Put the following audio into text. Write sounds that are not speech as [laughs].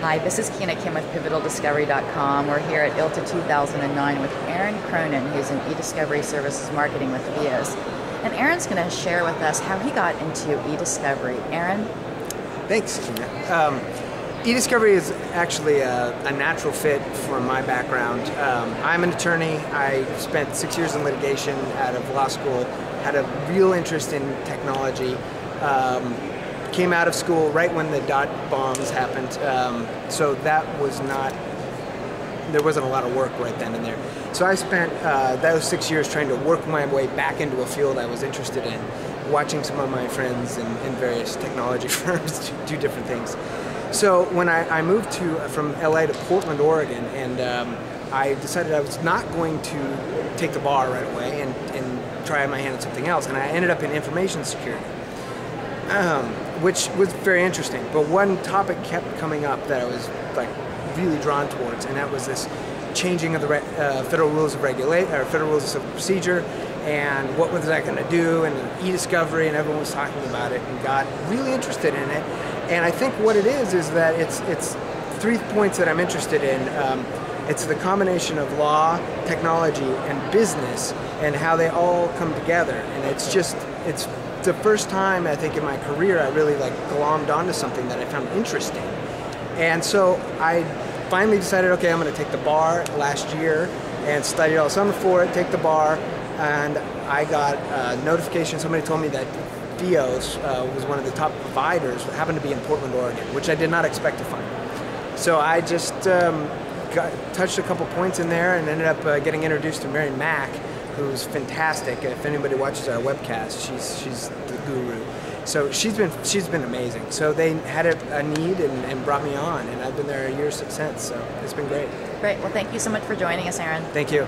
Hi, this is Kina Kim with PivotalDiscovery.com. We're here at ILTA 2009 with Aaron Cronan, who's in eDiscovery Services Marketing with Fios. And Aaron's going to share with us how he got into eDiscovery. Aaron? Thanks, Kina. Um, eDiscovery is actually a, a, natural fit for my background. Um, I'm an attorney. I spent six years in litigation out of law school, had a real interest in technology. Um, came out of school right when the dot bombs happened, um, so that was not. There wasn't a lot of work right then and there. So I spent uh, those six years trying to work my way back into a field I was interested in, watching some of my friends in, in various technology [laughs] firms do different things. So when I, I, moved to from LA to Portland, Oregon, and um, I decided I was not going to take the bar right away and, and try my hand at something else, and I ended up in information security. Um, which was very interesting. But one topic kept coming up that I was like really drawn towards, and that was this changing of the uh, federal rules of regulate or federal rules of procedure, and what was that going to do, and e-discovery, and everyone was talking about it, and got really interested in it. And I think what it is is that it's it's three points that I'm interested in. Um, it's the combination of law, technology, and business, and how they all come together. And it's just it's the first time I think in my career I really like glommed onto something that I found interesting. And so I finally decided, okay, I'm going to take the bar last year and studied all summer for it, take the bar, and I got a notification. Somebody told me that Fios uh, was one of the top providers, happened to be in Portland, Oregon, which I did not expect to find. So I just um, got, touched a couple points in there and ended up uh, getting introduced to Mary Mack, who's fantastic. If anybody watches our webcast, she's she's the guru. So she's been she's been amazing. So they had a, a need and, and, brought me on, and I've been there a year since. So it's been great. Great. Well, thank you so much for joining us, Aaron. Thank you.